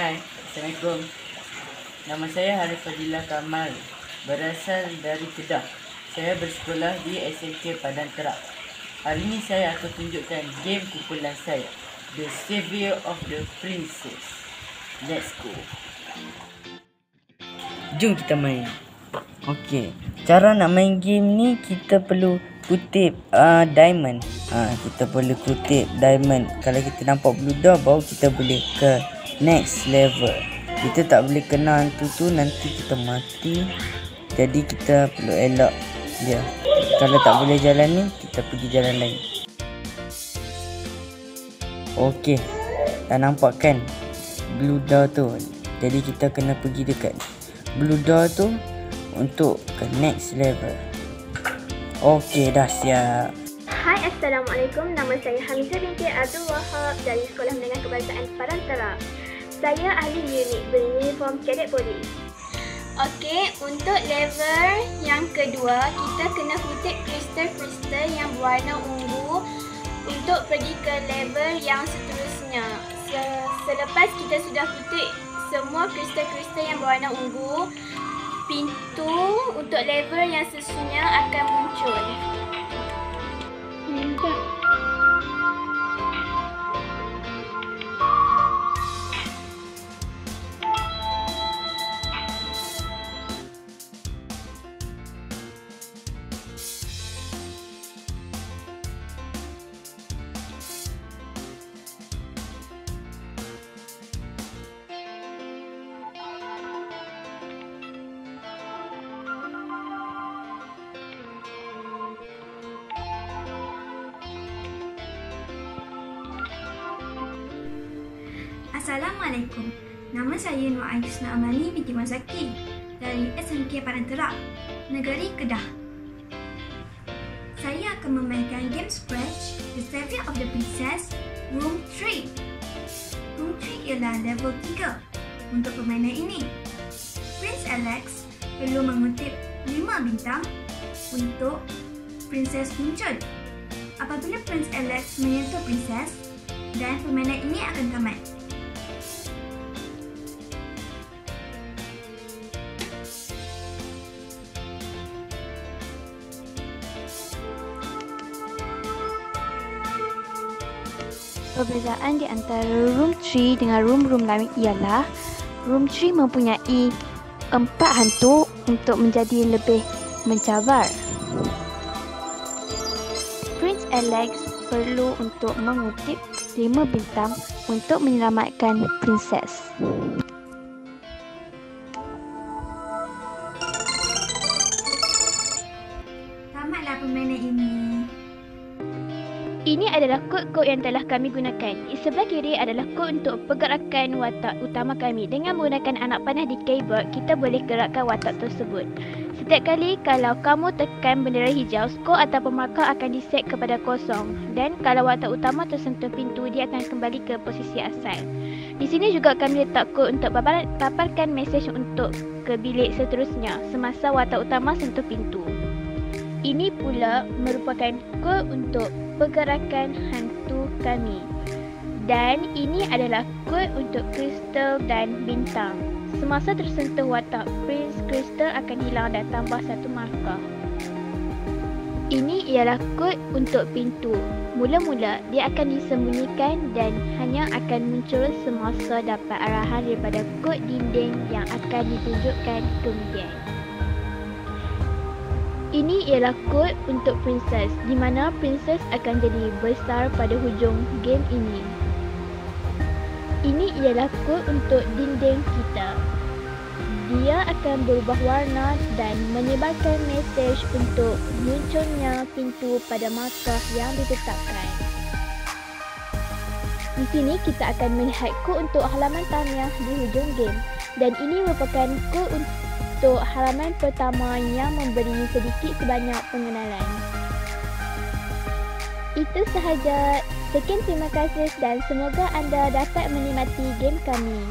Hai, Assalamualaikum. Nama saya Harif Fadilah Kamal. Berasal dari Kedah. Saya bersekolah di SMK Padang Terak. Hari ini saya akan tunjukkan game kumpulan saya. The Savior of the Princess. Let's go. Jom kita main. Okey. Cara nak main game ni kita perlu kutip uh, diamond. Ha, kita boleh kutip diamond. Kalau kita nampak blue door baru kita boleh ke next level. Kita tak boleh kena hantu tu nanti kita mati. Jadi kita perlu elak dia. Kalau tak boleh jalan ni kita pergi jalan lain. Okey. Tak nampak kan blue door tu. Jadi kita kena pergi dekat blue door tu untuk ke next level. Okey, dah siap. Hai Assalamualaikum, nama saya Hamidah binti Abdul Wahab dari Sekolah Menengah Kebangsaan Parantara. Saya ahli unit beruniform kadet polis. Okey, untuk level yang kedua, kita kena kutip kristal-kristal yang berwarna ungu untuk pergi ke level yang seterusnya. Selepas kita sudah kutip semua kristal-kristal yang berwarna ungu, pintu untuk level yang sesungguhnya akan muncul. Assalamualaikum. Nama saya Nur Aisna Amani binti Mazaki dari SMK Padang Terak, Negeri Kedah. Saya akan memainkan game Scratch, The Savior of the Princess, Room 3. Room 3 ialah level 3 untuk permainan ini. Prince Alex perlu mengutip 5 bintang untuk Princess muncul. Apabila Prince Alex menyentuh Princess dan permainan ini akan tamat. Perbezaan di antara room 3 dengan room-room lain ialah room 3 mempunyai empat hantu untuk menjadi lebih mencabar. Prince Alex perlu untuk mengutip lima bintang untuk menyelamatkan princess. Ini adalah kod-kod yang telah kami gunakan. Di sebelah kiri adalah kod untuk pergerakan watak utama kami. Dengan menggunakan anak panah di keyboard, kita boleh gerakkan watak tersebut. Setiap kali kalau kamu tekan bendera hijau, skor atau pemarkah akan diset kepada kosong. Dan kalau watak utama tersentuh pintu, dia akan kembali ke posisi asal. Di sini juga kami letak kod untuk paparkan mesej untuk ke bilik seterusnya semasa watak utama sentuh pintu. Ini pula merupakan kod untuk pergerakan hantu kami. Dan ini adalah kod untuk kristal dan bintang. Semasa tersentuh watak Prince kristal akan hilang dan tambah satu markah. Ini ialah kod untuk pintu. Mula-mula dia akan disembunyikan dan hanya akan muncul semasa dapat arahan daripada kod dinding yang akan ditunjukkan kemudian. Ini ialah kod untuk princess di mana princess akan jadi besar pada hujung game ini. Ini ialah kod untuk dinding kita. Dia akan berubah warna dan menyebarkan mesej untuk munculnya pintu pada markah yang ditetapkan. Di sini kita akan melihat kod untuk halaman tahniah di hujung game dan ini merupakan kod untuk untuk halaman pertama yang memberi sedikit sebanyak pengenalan. Itu sahaja. Sekian terima kasih dan semoga anda dapat menikmati game kami.